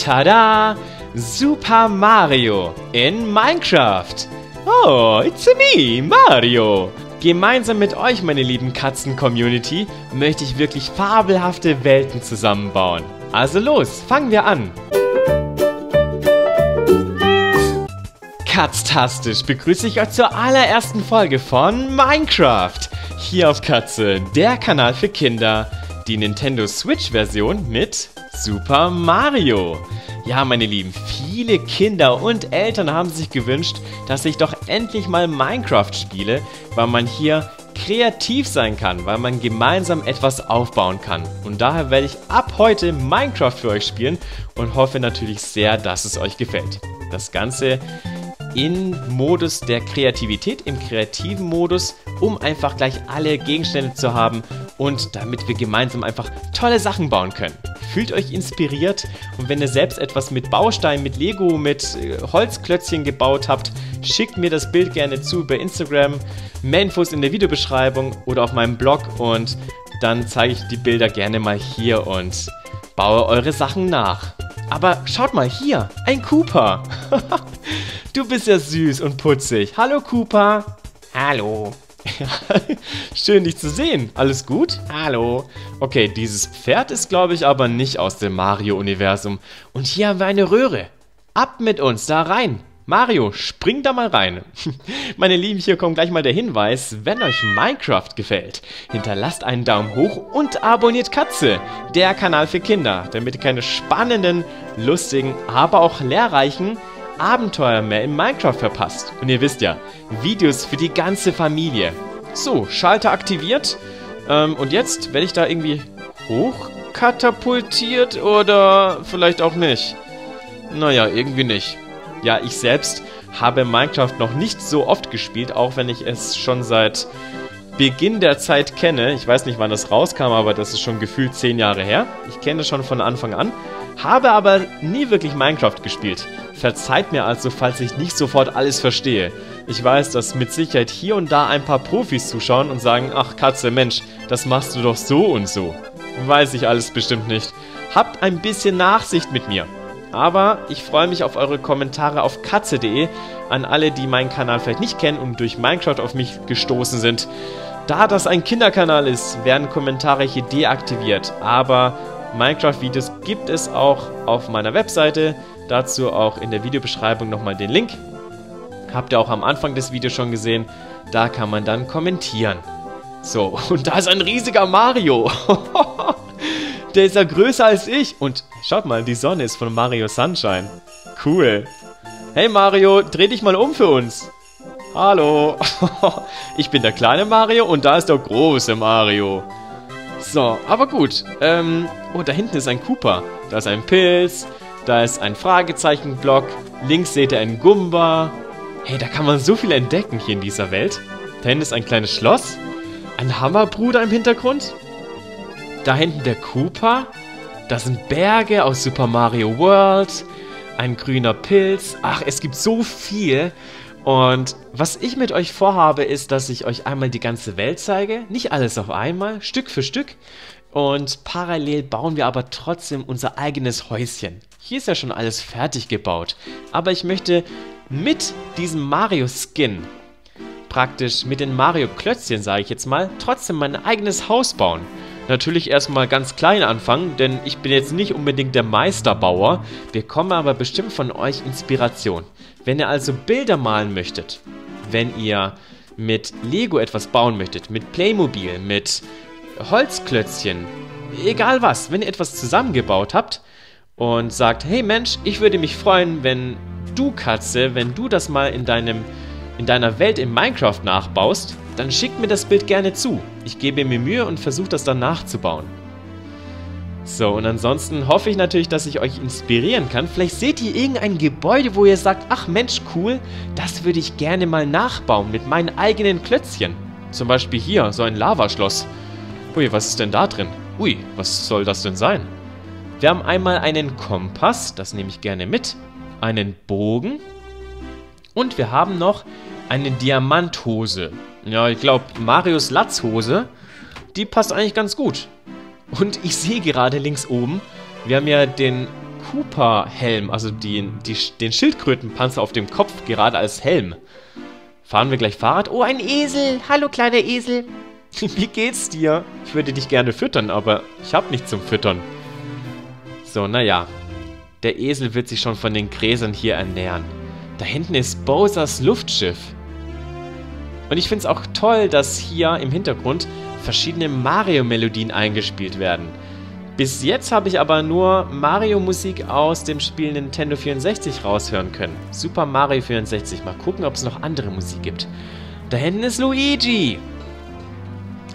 Tada! Super Mario in Minecraft. Oh, it's me, Mario. Gemeinsam mit euch, meine lieben Katzen-Community, möchte ich wirklich fabelhafte Welten zusammenbauen. Also los, fangen wir an. Katztastisch begrüße ich euch zur allerersten Folge von Minecraft. Hier auf Katze, der Kanal für Kinder. Die Nintendo Switch-Version mit Super Mario. Ja, meine Lieben, viele Kinder und Eltern haben sich gewünscht, dass ich doch endlich mal Minecraft spiele, weil man hier kreativ sein kann, weil man gemeinsam etwas aufbauen kann. Und daher werde ich ab heute Minecraft für euch spielen und hoffe natürlich sehr, dass es euch gefällt. Das Ganze in Modus der Kreativität, im kreativen Modus, um einfach gleich alle Gegenstände zu haben und damit wir gemeinsam einfach tolle Sachen bauen können. Fühlt euch inspiriert und wenn ihr selbst etwas mit Bausteinen, mit Lego, mit äh, Holzklötzchen gebaut habt, schickt mir das Bild gerne zu über Instagram, mehr Infos in der Videobeschreibung oder auf meinem Blog und dann zeige ich die Bilder gerne mal hier und baue eure Sachen nach. Aber schaut mal hier, ein Cooper. du bist ja süß und putzig. Hallo Cooper. Hallo. Schön, dich zu sehen. Alles gut? Hallo. Okay, dieses Pferd ist, glaube ich, aber nicht aus dem Mario-Universum. Und hier haben wir eine Röhre. Ab mit uns, da rein. Mario, spring da mal rein. Meine Lieben, hier kommt gleich mal der Hinweis, wenn euch Minecraft gefällt, hinterlasst einen Daumen hoch und abonniert Katze, der Kanal für Kinder, damit ihr keine spannenden, lustigen, aber auch lehrreichen Abenteuer mehr in Minecraft verpasst. Und ihr wisst ja, Videos für die ganze Familie. So, Schalter aktiviert. Ähm, und jetzt werde ich da irgendwie hochkatapultiert oder vielleicht auch nicht. Naja, irgendwie nicht. Ja, ich selbst habe Minecraft noch nicht so oft gespielt, auch wenn ich es schon seit Beginn der Zeit kenne. Ich weiß nicht, wann das rauskam, aber das ist schon gefühlt zehn Jahre her. Ich kenne es schon von Anfang an, habe aber nie wirklich Minecraft gespielt. Verzeiht mir also, falls ich nicht sofort alles verstehe. Ich weiß, dass mit Sicherheit hier und da ein paar Profis zuschauen und sagen, ach Katze, Mensch, das machst du doch so und so. Weiß ich alles bestimmt nicht. Habt ein bisschen Nachsicht mit mir. Aber ich freue mich auf eure Kommentare auf katze.de an alle, die meinen Kanal vielleicht nicht kennen und durch Minecraft auf mich gestoßen sind. Da das ein Kinderkanal ist, werden Kommentare hier deaktiviert. Aber Minecraft-Videos gibt es auch auf meiner Webseite Dazu auch in der Videobeschreibung nochmal den Link. Habt ihr auch am Anfang des Videos schon gesehen. Da kann man dann kommentieren. So, und da ist ein riesiger Mario. Der ist ja größer als ich. Und schaut mal, die Sonne ist von Mario Sunshine. Cool. Hey Mario, dreh dich mal um für uns. Hallo. ich bin der kleine Mario und da ist der große Mario. So, aber gut. Ähm, oh, da hinten ist ein Cooper. Da ist ein Pilz. Da ist ein Fragezeichenblock. Links seht ihr einen Gumba. Hey, da kann man so viel entdecken hier in dieser Welt. Da hinten ist ein kleines Schloss. Ein Hammerbruder im Hintergrund. Da hinten der Koopa. Da sind Berge aus Super Mario World. Ein grüner Pilz. Ach, es gibt so viel. Und was ich mit euch vorhabe, ist, dass ich euch einmal die ganze Welt zeige. Nicht alles auf einmal, Stück für Stück. Und parallel bauen wir aber trotzdem unser eigenes Häuschen. Hier ist ja schon alles fertig gebaut. Aber ich möchte mit diesem Mario-Skin, praktisch mit den Mario-Klötzchen, sage ich jetzt mal, trotzdem mein eigenes Haus bauen. Natürlich erstmal ganz klein anfangen, denn ich bin jetzt nicht unbedingt der Meisterbauer, bekomme aber bestimmt von euch Inspiration. Wenn ihr also Bilder malen möchtet, wenn ihr mit Lego etwas bauen möchtet, mit Playmobil, mit Holzklötzchen, egal was, wenn ihr etwas zusammengebaut habt und sagt, hey Mensch, ich würde mich freuen, wenn du Katze, wenn du das mal in deinem in deiner Welt in Minecraft nachbaust, dann schickt mir das Bild gerne zu. Ich gebe mir Mühe und versuche das dann nachzubauen. So, und ansonsten hoffe ich natürlich, dass ich euch inspirieren kann. Vielleicht seht ihr irgendein Gebäude, wo ihr sagt, ach Mensch, cool, das würde ich gerne mal nachbauen mit meinen eigenen Klötzchen. Zum Beispiel hier, so ein Lavaschloss. Ui, was ist denn da drin? Ui, was soll das denn sein? Wir haben einmal einen Kompass, das nehme ich gerne mit, einen Bogen und wir haben noch eine Diamanthose. Ja, ich glaube, Marius Latzhose, die passt eigentlich ganz gut. Und ich sehe gerade links oben, wir haben ja den Cooper-Helm, also die, die, den Schildkrötenpanzer auf dem Kopf, gerade als Helm. Fahren wir gleich Fahrrad? Oh, ein Esel! Hallo, kleiner Esel! Wie geht's dir? Ich würde dich gerne füttern, aber ich habe nichts zum Füttern. So, naja. Der Esel wird sich schon von den Gräsern hier ernähren. Da hinten ist Bowsers Luftschiff. Und ich finde es auch toll, dass hier im Hintergrund verschiedene Mario-Melodien eingespielt werden. Bis jetzt habe ich aber nur Mario-Musik aus dem Spiel Nintendo 64 raushören können. Super Mario 64. Mal gucken, ob es noch andere Musik gibt. Da hinten ist Luigi.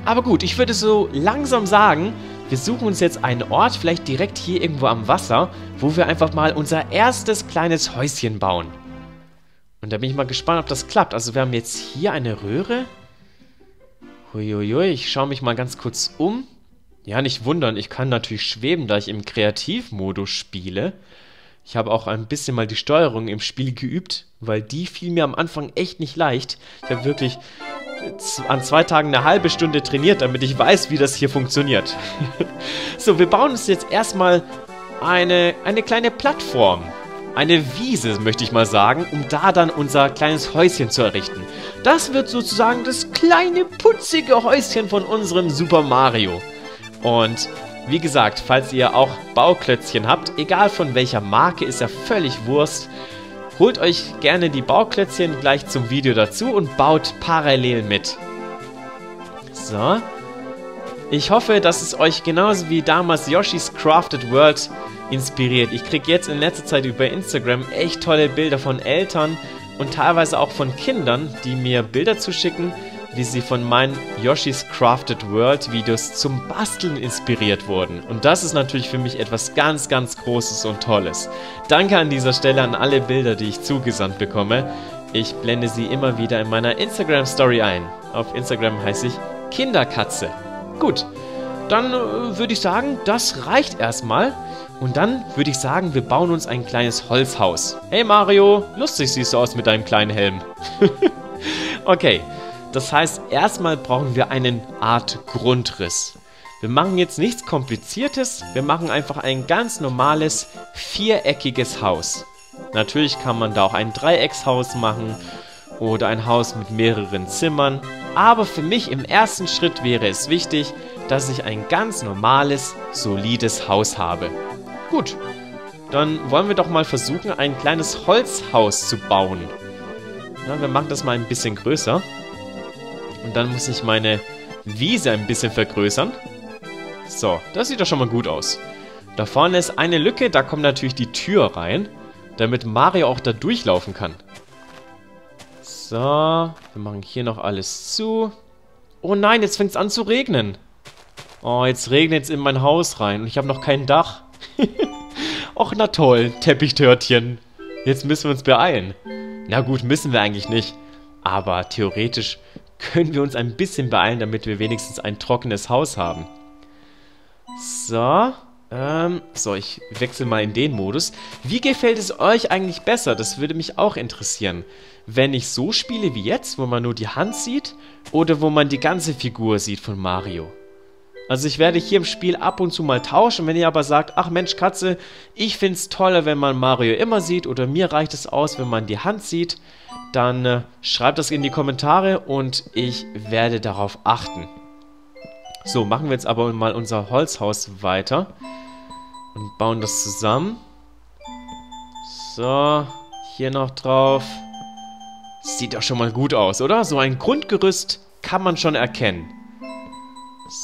Aber gut, ich würde so langsam sagen, wir suchen uns jetzt einen Ort, vielleicht direkt hier irgendwo am Wasser, wo wir einfach mal unser erstes kleines Häuschen bauen. Und da bin ich mal gespannt, ob das klappt. Also wir haben jetzt hier eine Röhre. Huiuiui, ich schaue mich mal ganz kurz um. Ja, nicht wundern, ich kann natürlich schweben, da ich im Kreativmodus spiele. Ich habe auch ein bisschen mal die Steuerung im Spiel geübt, weil die fiel mir am Anfang echt nicht leicht. Ich habe wirklich an zwei Tagen eine halbe Stunde trainiert, damit ich weiß, wie das hier funktioniert. so, wir bauen uns jetzt erstmal eine, eine kleine Plattform. Eine Wiese, möchte ich mal sagen, um da dann unser kleines Häuschen zu errichten. Das wird sozusagen das kleine, putzige Häuschen von unserem Super Mario. Und wie gesagt, falls ihr auch Bauklötzchen habt, egal von welcher Marke, ist ja völlig Wurst. Holt euch gerne die Bauklötzchen gleich zum Video dazu und baut parallel mit. So. Ich hoffe, dass es euch genauso wie damals Yoshi's Crafted World inspiriert. Ich kriege jetzt in letzter Zeit über Instagram echt tolle Bilder von Eltern und teilweise auch von Kindern, die mir Bilder zuschicken, wie sie von meinen Yoshi's Crafted World Videos zum Basteln inspiriert wurden. Und das ist natürlich für mich etwas ganz, ganz Großes und Tolles. Danke an dieser Stelle an alle Bilder, die ich zugesandt bekomme. Ich blende sie immer wieder in meiner Instagram Story ein. Auf Instagram heiße ich Kinderkatze. Gut, dann äh, würde ich sagen, das reicht erstmal. Und dann würde ich sagen, wir bauen uns ein kleines Holzhaus. Hey Mario, lustig siehst du aus mit deinem kleinen Helm. okay, das heißt, erstmal brauchen wir einen Art Grundriss. Wir machen jetzt nichts Kompliziertes, wir machen einfach ein ganz normales viereckiges Haus. Natürlich kann man da auch ein Dreieckshaus machen oder ein Haus mit mehreren Zimmern, aber für mich im ersten Schritt wäre es wichtig, dass ich ein ganz normales, solides Haus habe. Gut, dann wollen wir doch mal versuchen, ein kleines Holzhaus zu bauen. Ja, wir machen das mal ein bisschen größer. Und dann muss ich meine Wiese ein bisschen vergrößern. So, das sieht doch schon mal gut aus. Da vorne ist eine Lücke, da kommt natürlich die Tür rein, damit Mario auch da durchlaufen kann. So, wir machen hier noch alles zu. Oh nein, jetzt fängt es an zu regnen. Oh, jetzt regnet es in mein Haus rein und ich habe noch kein Dach. Och, na toll, Teppichtörtchen. Jetzt müssen wir uns beeilen. Na gut, müssen wir eigentlich nicht. Aber theoretisch können wir uns ein bisschen beeilen, damit wir wenigstens ein trockenes Haus haben. So, ähm, so, ich wechsle mal in den Modus. Wie gefällt es euch eigentlich besser? Das würde mich auch interessieren. Wenn ich so spiele wie jetzt, wo man nur die Hand sieht, oder wo man die ganze Figur sieht von Mario? Also ich werde hier im Spiel ab und zu mal tauschen, wenn ihr aber sagt, ach Mensch Katze, ich finde es toller, wenn man Mario immer sieht oder mir reicht es aus, wenn man die Hand sieht, dann äh, schreibt das in die Kommentare und ich werde darauf achten. So, machen wir jetzt aber mal unser Holzhaus weiter und bauen das zusammen. So, hier noch drauf. Sieht doch schon mal gut aus, oder? So ein Grundgerüst kann man schon erkennen.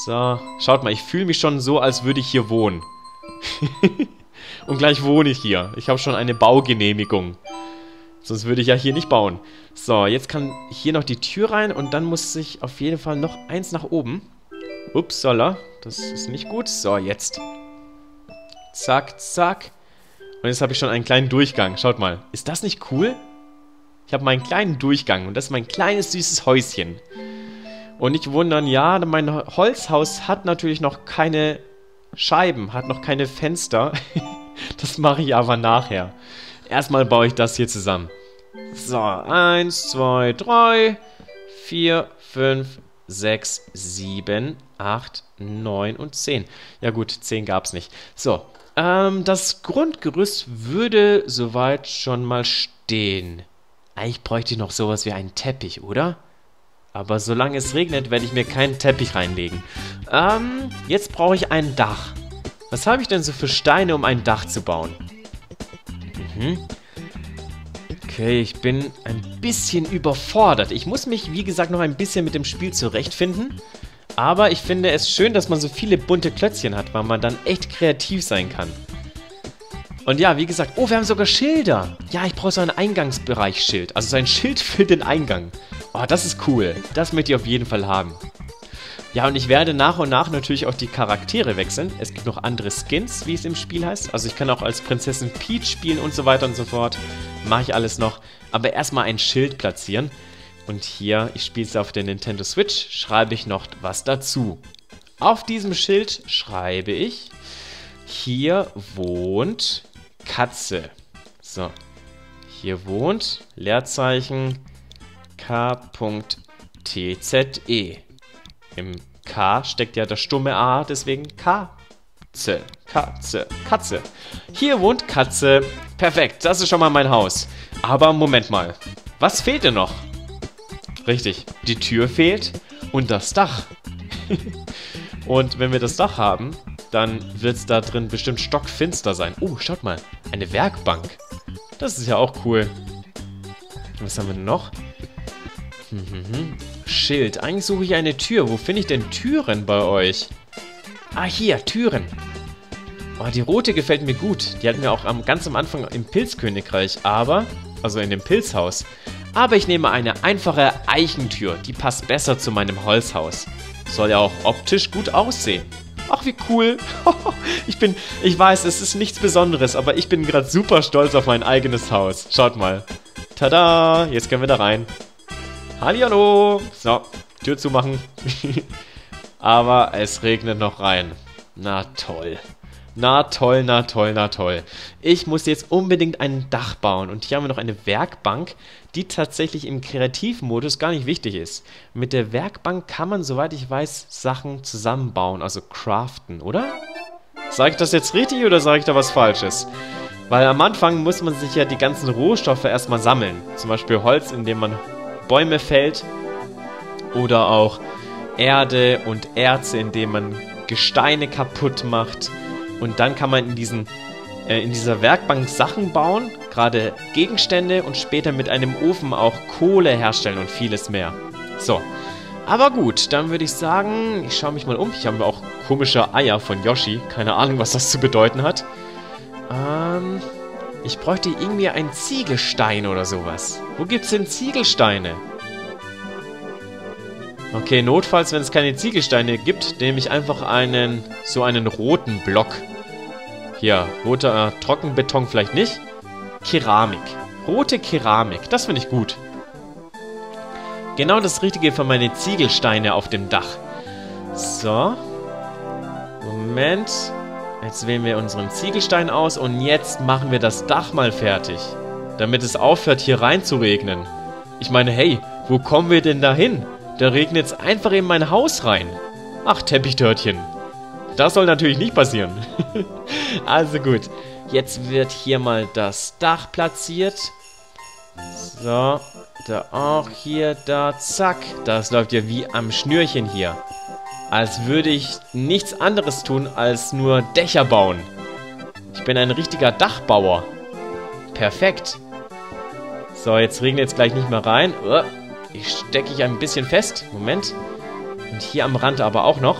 So, schaut mal, ich fühle mich schon so, als würde ich hier wohnen. Und gleich wohne ich hier. Ich habe schon eine Baugenehmigung. Sonst würde ich ja hier nicht bauen. So, jetzt kann hier noch die Tür rein und dann muss ich auf jeden Fall noch eins nach oben. Upsala, das ist nicht gut. So, jetzt. Zack, zack. Und jetzt habe ich schon einen kleinen Durchgang. Schaut mal, ist das nicht cool? Ich habe meinen kleinen Durchgang und das ist mein kleines süßes Häuschen. Und nicht wundern, ja, mein Holzhaus hat natürlich noch keine Scheiben, hat noch keine Fenster. das mache ich aber nachher. Erstmal baue ich das hier zusammen. So, 1, 2, 3, 4, 5, 6, 7, 8, 9 und 10. Ja gut, 10 gab es nicht. So, ähm, das Grundgerüst würde soweit schon mal stehen. Eigentlich bräuchte ich noch sowas wie einen Teppich, oder? Aber solange es regnet, werde ich mir keinen Teppich reinlegen. Ähm, jetzt brauche ich ein Dach. Was habe ich denn so für Steine, um ein Dach zu bauen? Mhm. Okay, ich bin ein bisschen überfordert. Ich muss mich, wie gesagt, noch ein bisschen mit dem Spiel zurechtfinden. Aber ich finde es schön, dass man so viele bunte Klötzchen hat, weil man dann echt kreativ sein kann. Und ja, wie gesagt, oh, wir haben sogar Schilder. Ja, ich brauche so ein Eingangsbereichsschild. Also so ein Schild für den Eingang. Oh, das ist cool. Das möchte ich auf jeden Fall haben. Ja, und ich werde nach und nach natürlich auch die Charaktere wechseln. Es gibt noch andere Skins, wie es im Spiel heißt. Also ich kann auch als Prinzessin Peach spielen und so weiter und so fort. Mache ich alles noch. Aber erstmal ein Schild platzieren. Und hier, ich spiele es auf der Nintendo Switch, schreibe ich noch was dazu. Auf diesem Schild schreibe ich, hier wohnt Katze. So, hier wohnt Leerzeichen K.TZE. Im K steckt ja das stumme A, deswegen Katze. Katze. Katze. Hier wohnt Katze. Perfekt, das ist schon mal mein Haus. Aber Moment mal. Was fehlt denn noch? Richtig, die Tür fehlt und das Dach. und wenn wir das Dach haben, dann wird es da drin bestimmt stockfinster sein. Oh, schaut mal, eine Werkbank. Das ist ja auch cool. Was haben wir noch? Mhm. Schild. Eigentlich suche ich eine Tür. Wo finde ich denn Türen bei euch? Ah, hier, Türen. Oh, die rote gefällt mir gut. Die hatten wir auch am, ganz am Anfang im Pilzkönigreich, aber... Also in dem Pilzhaus. Aber ich nehme eine einfache Eichentür. Die passt besser zu meinem Holzhaus. Soll ja auch optisch gut aussehen. Ach, wie cool. ich bin, ich weiß, es ist nichts Besonderes, aber ich bin gerade super stolz auf mein eigenes Haus. Schaut mal. Tada, jetzt können wir da rein. Hallihallo. So, Tür zumachen. aber es regnet noch rein. Na toll. Na toll, na toll, na toll. Ich muss jetzt unbedingt ein Dach bauen. Und hier haben wir noch eine Werkbank, die tatsächlich im Kreativmodus gar nicht wichtig ist. Mit der Werkbank kann man, soweit ich weiß, Sachen zusammenbauen, also craften, oder? Sage ich das jetzt richtig oder sage ich da was Falsches? Weil am Anfang muss man sich ja die ganzen Rohstoffe erstmal sammeln. Zum Beispiel Holz, indem man Bäume fällt. Oder auch Erde und Erze, indem man Gesteine kaputt macht. Und dann kann man in, diesen, äh, in dieser Werkbank Sachen bauen, gerade Gegenstände und später mit einem Ofen auch Kohle herstellen und vieles mehr. So, aber gut, dann würde ich sagen, ich schaue mich mal um. Ich habe auch komische Eier von Yoshi. Keine Ahnung, was das zu bedeuten hat. Ähm, ich bräuchte irgendwie einen Ziegelstein oder sowas. Wo gibt es denn Ziegelsteine? Okay, notfalls, wenn es keine Ziegelsteine gibt, nehme ich einfach einen, so einen roten Block. Hier, roter äh, Trockenbeton vielleicht nicht. Keramik. Rote Keramik, das finde ich gut. Genau das Richtige für meine Ziegelsteine auf dem Dach. So. Moment. Jetzt wählen wir unseren Ziegelstein aus und jetzt machen wir das Dach mal fertig. Damit es aufhört, hier rein zu regnen. Ich meine, hey, wo kommen wir denn da hin? Da regnet es einfach in mein Haus rein. Ach, Teppichtörtchen. Das soll natürlich nicht passieren. also gut. Jetzt wird hier mal das Dach platziert. So. Da auch hier, da, zack. Das läuft ja wie am Schnürchen hier. Als würde ich nichts anderes tun, als nur Dächer bauen. Ich bin ein richtiger Dachbauer. Perfekt. So, jetzt regnet es gleich nicht mehr rein. Oh, ich stecke ich ein bisschen fest. Moment. Und hier am Rand aber auch noch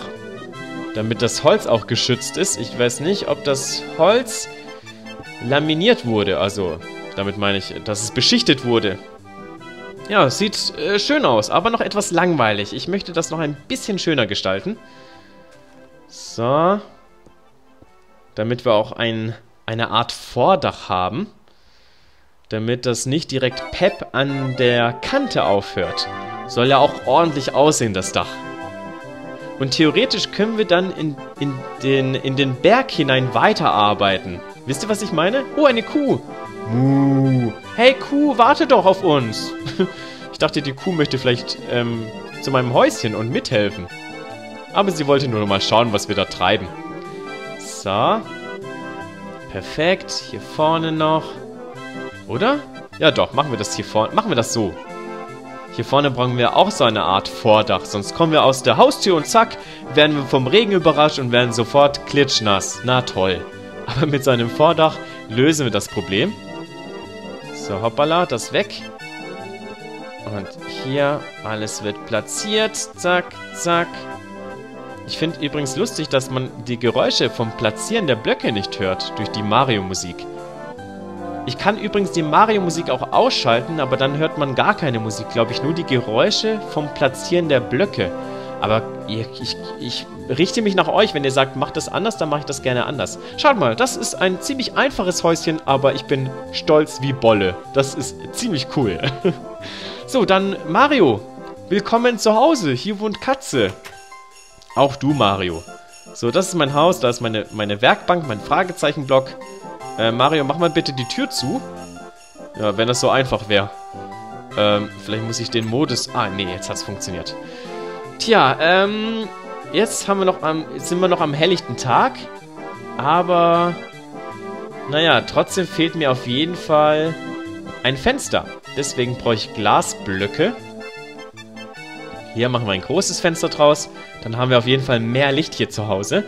damit das Holz auch geschützt ist. Ich weiß nicht, ob das Holz laminiert wurde. Also, damit meine ich, dass es beschichtet wurde. Ja, sieht äh, schön aus, aber noch etwas langweilig. Ich möchte das noch ein bisschen schöner gestalten. So. Damit wir auch ein, eine Art Vordach haben. Damit das nicht direkt Pep an der Kante aufhört. Soll ja auch ordentlich aussehen, das Dach. Und theoretisch können wir dann in, in, den, in den Berg hinein weiterarbeiten. Wisst ihr, was ich meine? Oh, eine Kuh. Muh. Hey Kuh, warte doch auf uns. ich dachte, die Kuh möchte vielleicht ähm, zu meinem Häuschen und mithelfen. Aber sie wollte nur noch mal schauen, was wir da treiben. So. Perfekt. Hier vorne noch. Oder? Ja doch, machen wir das hier vorne. Machen wir das so. Hier vorne brauchen wir auch so eine Art Vordach, sonst kommen wir aus der Haustür und zack, werden wir vom Regen überrascht und werden sofort klitschnass. Na toll. Aber mit seinem Vordach lösen wir das Problem. So, hoppala, das weg. Und hier, alles wird platziert. Zack, zack. Ich finde übrigens lustig, dass man die Geräusche vom Platzieren der Blöcke nicht hört durch die Mario-Musik. Ich kann übrigens die Mario-Musik auch ausschalten, aber dann hört man gar keine Musik, glaube ich. Nur die Geräusche vom Platzieren der Blöcke. Aber ich, ich, ich, richte mich nach euch. Wenn ihr sagt, macht das anders, dann mache ich das gerne anders. Schaut mal, das ist ein ziemlich einfaches Häuschen, aber ich bin stolz wie Bolle. Das ist ziemlich cool. so, dann Mario. Willkommen zu Hause. Hier wohnt Katze. Auch du, Mario. So, das ist mein Haus. Da ist meine, meine Werkbank, mein Fragezeichenblock. Äh, Mario, mach mal bitte die Tür zu. Ja, wenn das so einfach wäre. Ähm, vielleicht muss ich den Modus... Ah, nee, jetzt hat's funktioniert. Tja, ähm... Jetzt haben wir noch am, sind wir noch am helllichten Tag. Aber... Naja, trotzdem fehlt mir auf jeden Fall ein Fenster. Deswegen brauche ich Glasblöcke. Hier machen wir ein großes Fenster draus. Dann haben wir auf jeden Fall mehr Licht hier zu Hause.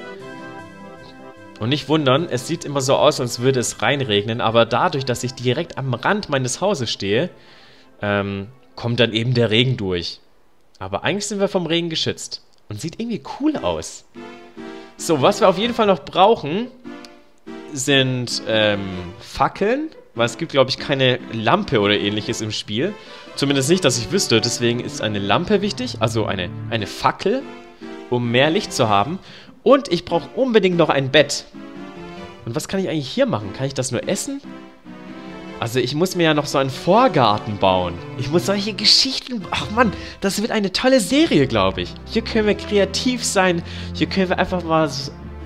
Und nicht wundern, es sieht immer so aus, als würde es reinregnen, aber dadurch, dass ich direkt am Rand meines Hauses stehe, ähm, kommt dann eben der Regen durch. Aber eigentlich sind wir vom Regen geschützt. Und sieht irgendwie cool aus. So, was wir auf jeden Fall noch brauchen, sind ähm, Fackeln. Weil es gibt, glaube ich, keine Lampe oder ähnliches im Spiel. Zumindest nicht, dass ich wüsste. Deswegen ist eine Lampe wichtig, also eine, eine Fackel, um mehr Licht zu haben. Und ich brauche unbedingt noch ein Bett. Und was kann ich eigentlich hier machen? Kann ich das nur essen? Also ich muss mir ja noch so einen Vorgarten bauen. Ich muss solche Geschichten... Ach Mann, das wird eine tolle Serie, glaube ich. Hier können wir kreativ sein. Hier können wir einfach mal,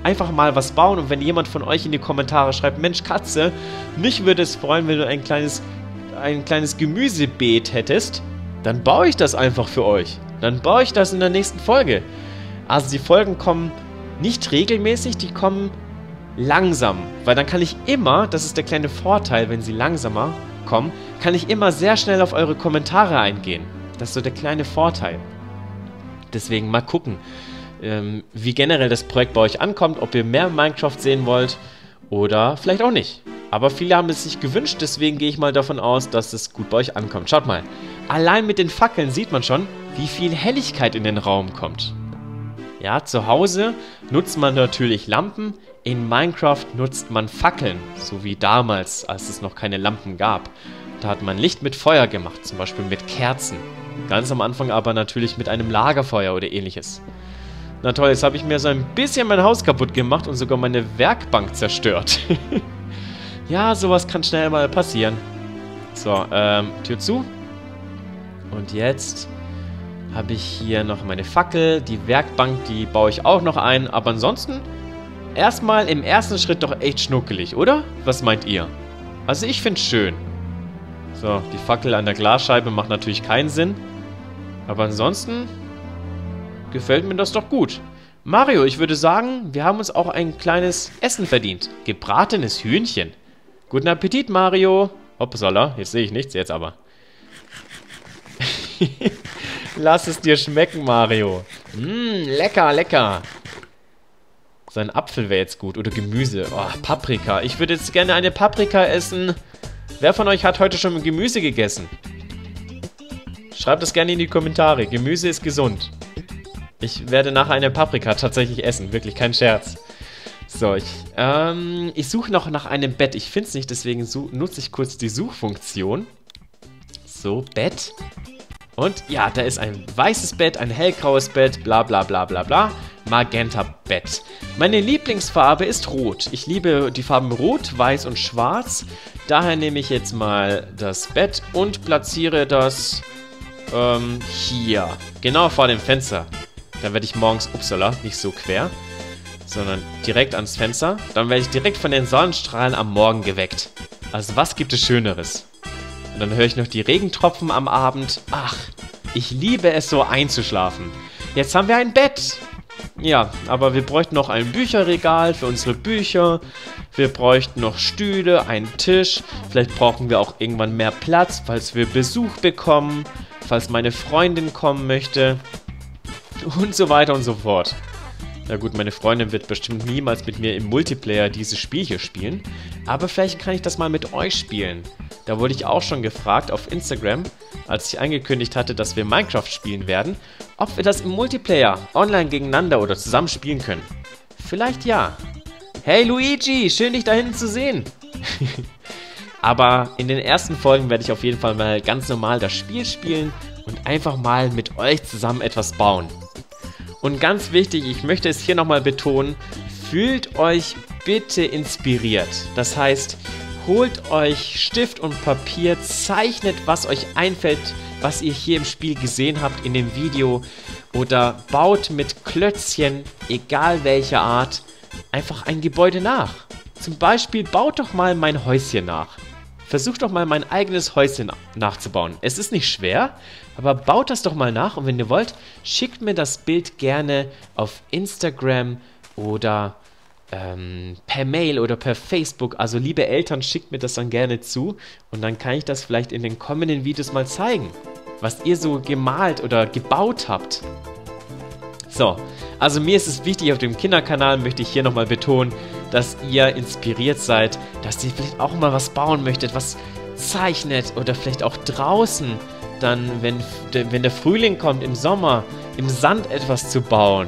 einfach mal was bauen. Und wenn jemand von euch in die Kommentare schreibt, Mensch Katze, mich würde es freuen, wenn du ein kleines, ein kleines Gemüsebeet hättest, dann baue ich das einfach für euch. Dann baue ich das in der nächsten Folge. Also die Folgen kommen nicht regelmäßig, die kommen langsam. Weil dann kann ich immer, das ist der kleine Vorteil, wenn sie langsamer kommen, kann ich immer sehr schnell auf eure Kommentare eingehen. Das ist so der kleine Vorteil. Deswegen mal gucken, ähm, wie generell das Projekt bei euch ankommt, ob ihr mehr Minecraft sehen wollt oder vielleicht auch nicht. Aber viele haben es sich gewünscht, deswegen gehe ich mal davon aus, dass es gut bei euch ankommt. Schaut mal, allein mit den Fackeln sieht man schon, wie viel Helligkeit in den Raum kommt. Ja, zu Hause nutzt man natürlich Lampen, in Minecraft nutzt man Fackeln, so wie damals, als es noch keine Lampen gab. Da hat man Licht mit Feuer gemacht, zum Beispiel mit Kerzen. Ganz am Anfang aber natürlich mit einem Lagerfeuer oder ähnliches. Na toll, jetzt habe ich mir so ein bisschen mein Haus kaputt gemacht und sogar meine Werkbank zerstört. ja, sowas kann schnell mal passieren. So, ähm, Tür zu. Und jetzt habe ich hier noch meine Fackel, die Werkbank, die baue ich auch noch ein. Aber ansonsten erstmal im ersten Schritt doch echt schnuckelig, oder? Was meint ihr? Also ich finde es schön. So, die Fackel an der Glasscheibe macht natürlich keinen Sinn. Aber ansonsten gefällt mir das doch gut. Mario, ich würde sagen, wir haben uns auch ein kleines Essen verdient. Gebratenes Hühnchen. Guten Appetit, Mario. Hoppsala, jetzt sehe ich nichts, jetzt aber. Lass es dir schmecken, Mario. Mmm, lecker, lecker. So ein Apfel wäre jetzt gut. Oder Gemüse. Oh, Paprika. Ich würde jetzt gerne eine Paprika essen. Wer von euch hat heute schon Gemüse gegessen? Schreibt es gerne in die Kommentare. Gemüse ist gesund. Ich werde nachher eine Paprika tatsächlich essen. Wirklich, kein Scherz. So, ich, ähm, ich suche noch nach einem Bett. Ich finde es nicht, deswegen nutze ich kurz die Suchfunktion. So, Bett. Und ja, da ist ein weißes Bett, ein hellgraues Bett, bla bla bla bla bla. Magenta-Bett. Meine Lieblingsfarbe ist Rot. Ich liebe die Farben Rot, Weiß und Schwarz. Daher nehme ich jetzt mal das Bett und platziere das ähm, hier. Genau vor dem Fenster. Dann werde ich morgens, upsala, nicht so quer, sondern direkt ans Fenster. Dann werde ich direkt von den Sonnenstrahlen am Morgen geweckt. Also was gibt es Schöneres? Und dann höre ich noch die Regentropfen am Abend. Ach, ich liebe es so einzuschlafen. Jetzt haben wir ein Bett. Ja, aber wir bräuchten noch ein Bücherregal für unsere Bücher. Wir bräuchten noch Stühle, einen Tisch. Vielleicht brauchen wir auch irgendwann mehr Platz, falls wir Besuch bekommen, falls meine Freundin kommen möchte. Und so weiter und so fort. Na gut, meine Freundin wird bestimmt niemals mit mir im Multiplayer dieses Spiel hier spielen. Aber vielleicht kann ich das mal mit euch spielen. Da wurde ich auch schon gefragt auf Instagram, als ich angekündigt hatte, dass wir Minecraft spielen werden, ob wir das im Multiplayer online gegeneinander oder zusammen spielen können. Vielleicht ja. Hey Luigi, schön dich da hinten zu sehen. Aber in den ersten Folgen werde ich auf jeden Fall mal ganz normal das Spiel spielen und einfach mal mit euch zusammen etwas bauen. Und ganz wichtig, ich möchte es hier nochmal betonen, fühlt euch bitte inspiriert. Das heißt, holt euch Stift und Papier, zeichnet, was euch einfällt, was ihr hier im Spiel gesehen habt in dem Video oder baut mit Klötzchen, egal welcher Art, einfach ein Gebäude nach. Zum Beispiel baut doch mal mein Häuschen nach. Versucht doch mal mein eigenes Häuschen nachzubauen. Es ist nicht schwer, aber baut das doch mal nach und wenn ihr wollt, schickt mir das Bild gerne auf Instagram oder ähm, per Mail oder per Facebook. Also liebe Eltern, schickt mir das dann gerne zu und dann kann ich das vielleicht in den kommenden Videos mal zeigen, was ihr so gemalt oder gebaut habt. So, also mir ist es wichtig, auf dem Kinderkanal möchte ich hier nochmal betonen, dass ihr inspiriert seid, dass ihr vielleicht auch mal was bauen möchtet, was zeichnet oder vielleicht auch draußen dann, wenn, wenn der Frühling kommt, im Sommer, im Sand etwas zu bauen.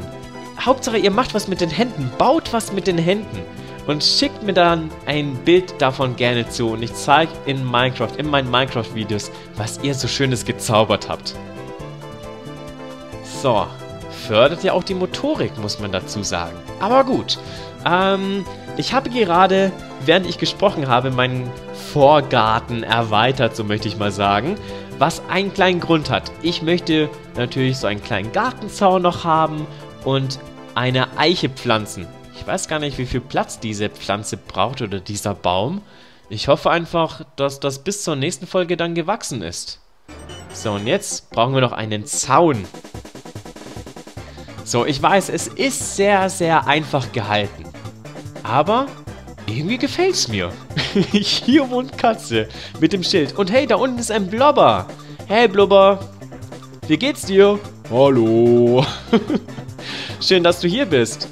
Hauptsache, ihr macht was mit den Händen, baut was mit den Händen und schickt mir dann ein Bild davon gerne zu und ich zeige in Minecraft, in meinen Minecraft-Videos, was ihr so Schönes gezaubert habt. So, fördert ja auch die Motorik, muss man dazu sagen. Aber gut, ähm, ich habe gerade, während ich gesprochen habe, meinen Vorgarten erweitert, so möchte ich mal sagen. Was einen kleinen Grund hat. Ich möchte natürlich so einen kleinen Gartenzaun noch haben und eine Eiche pflanzen. Ich weiß gar nicht, wie viel Platz diese Pflanze braucht oder dieser Baum. Ich hoffe einfach, dass das bis zur nächsten Folge dann gewachsen ist. So, und jetzt brauchen wir noch einen Zaun. So, ich weiß, es ist sehr, sehr einfach gehalten. Aber irgendwie gefällt es mir. Hier wohnt Katze mit dem Schild. Und hey, da unten ist ein Blobber. Hey, Blubber. Wie geht's dir? Hallo. Schön, dass du hier bist.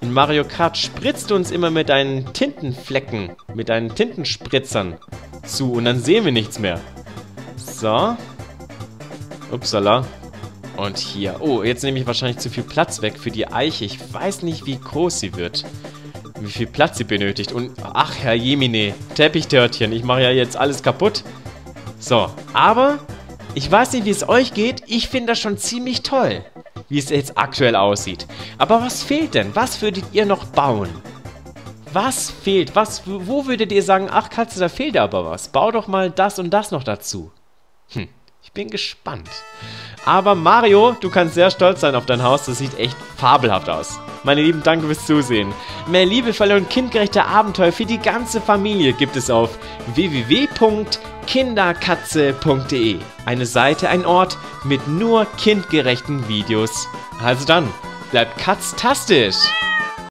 In Mario Kart spritzt du uns immer mit deinen Tintenflecken, mit deinen Tintenspritzern zu und dann sehen wir nichts mehr. So. Upsala. Und hier. Oh, jetzt nehme ich wahrscheinlich zu viel Platz weg für die Eiche. Ich weiß nicht, wie groß sie wird wie viel Platz sie benötigt. Und ach, Herr Jemine, Teppichtörtchen, ich mache ja jetzt alles kaputt. So, aber ich weiß nicht, wie es euch geht. Ich finde das schon ziemlich toll, wie es jetzt aktuell aussieht. Aber was fehlt denn? Was würdet ihr noch bauen? Was fehlt? Was, wo würdet ihr sagen, ach Katze, da fehlt aber was. Bau doch mal das und das noch dazu. Hm, ich bin gespannt. Aber Mario, du kannst sehr stolz sein auf dein Haus. Das sieht echt fabelhaft aus. Meine Lieben, danke fürs Zusehen. Mehr liebevolle und kindgerechte Abenteuer für die ganze Familie gibt es auf www.kinderkatze.de. Eine Seite, ein Ort mit nur kindgerechten Videos. Also dann, bleibt katztastisch!